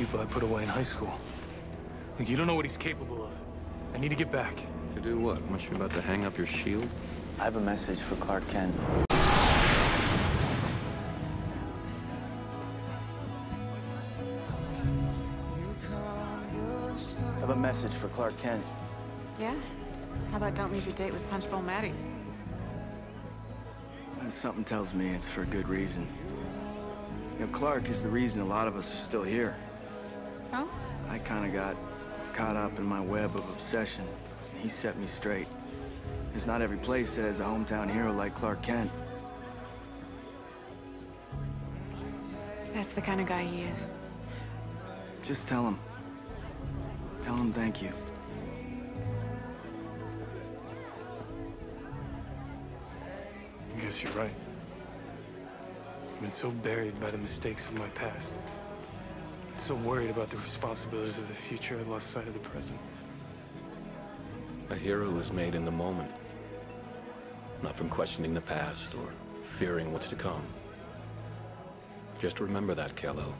people I put away in high school. Look, you don't know what he's capable of. I need to get back. To do what? Aren't you about to hang up your shield? I have a message for Clark Kent. I have a message for Clark Kent. Yeah? How about don't leave your date with Punchbowl Maddie? Something tells me it's for a good reason. You know, Clark is the reason a lot of us are still here. Oh? I kind of got caught up in my web of obsession. He set me straight. It's not every place that has a hometown hero like Clark Kent. That's the kind of guy he is. Just tell him. Tell him thank you. I guess you're right. I've been so buried by the mistakes of my past. So worried about the responsibilities of the future, I lost sight of the present. A hero is made in the moment. Not from questioning the past or fearing what's to come. Just remember that, Kal-El.